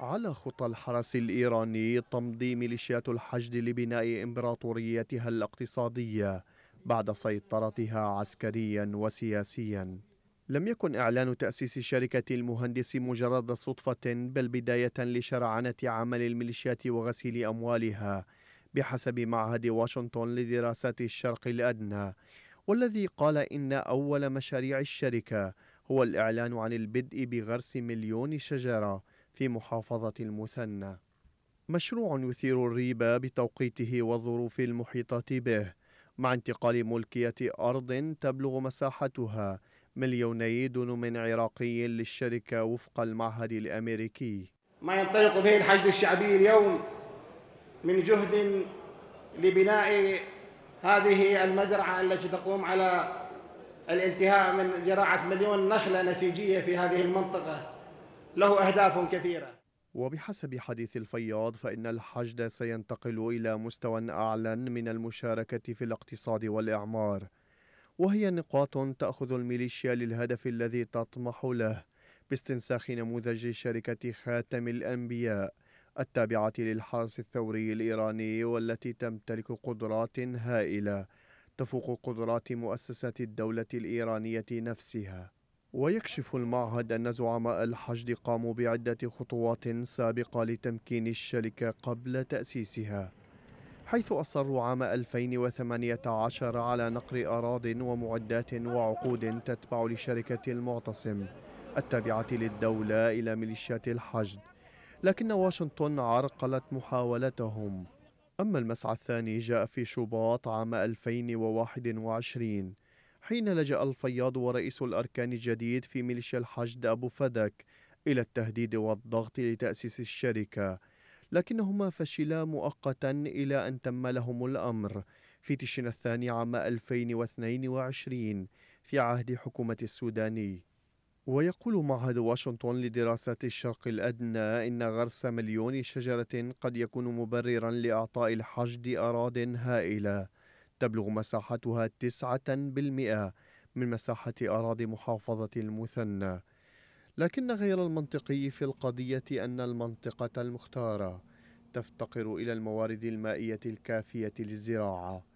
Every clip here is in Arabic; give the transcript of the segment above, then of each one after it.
على خطى الحرس الإيراني تمضي ميليشيات الحشد لبناء إمبراطوريتها الاقتصادية بعد سيطرتها عسكريا وسياسيا. لم يكن إعلان تأسيس شركة المهندس مجرد صدفة بل بداية لشرعنة عمل الميليشيات وغسيل أموالها بحسب معهد واشنطن لدراسات الشرق الأدنى. والذي قال إن أول مشاريع الشركة هو الإعلان عن البدء بغرس مليون شجرة في محافظة المثنى. مشروع يثير الريبة بتوقيته والظروف المحيطة به. مع انتقال ملكية أرض تبلغ مساحتها مليوني دنم عراقي للشركة وفق المعهد الأمريكي. ما ينطلق به الحشد الشعبي اليوم من جهد لبناء هذه المزرعة التي تقوم على الانتهاء من زراعة مليون نخلة نسيجية في هذه المنطقة. له أهداف كثيرة. وبحسب حديث الفياض فإن الحشد سينتقل إلى مستوى أعلى من المشاركة في الاقتصاد والإعمار. وهي نقاط تأخذ الميليشيا للهدف الذي تطمح له باستنساخ نموذج شركة خاتم الأنبياء التابعة للحرس الثوري الإيراني والتي تمتلك قدرات هائلة تفوق قدرات مؤسسات الدولة الإيرانية نفسها. ويكشف المعهد أن زعماء الحشد قاموا بعدة خطوات سابقة لتمكين الشركة قبل تأسيسها حيث أصروا عام 2018 على نقل أراض ومعدات وعقود تتبع لشركة المعتصم التابعة للدولة إلى ميليشيات الحشد لكن واشنطن عرقلت محاولتهم. أما المسعى الثاني جاء في شباط عام 2021 حين لجأ الفياض ورئيس الأركان الجديد في ميليشيا الحشد أبو فدك إلى التهديد والضغط لتأسيس الشركة. لكنهما فشلا مؤقتا إلى أن تم لهم الأمر. في تشرين الثاني عام 2022 في عهد حكومة السوداني. ويقول معهد واشنطن لدراسات الشرق الأدنى إن غرس مليون شجرة قد يكون مبررا لإعطاء الحشد أراض هائلة. تبلغ مساحتها تسعة بالمئة من مساحة أراضي محافظة المثنى. لكن غير المنطقي في القضية أن المنطقة المختارة تفتقر إلى الموارد المائية الكافية للزراعة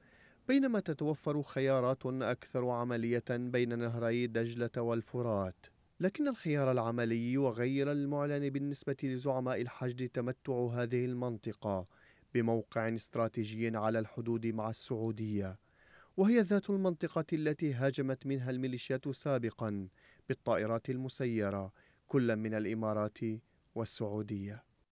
بينما تتوفر خيارات أكثر عملية بين نهري دجلة والفرات. لكن الخيار العملي وغير المعلن بالنسبة لزعماء الحشد تمتع هذه المنطقة بموقع استراتيجي على الحدود مع السعودية وهي ذات المنطقة التي هاجمت منها الميليشيات سابقا بالطائرات المسيرة كل من الإمارات والسعودية.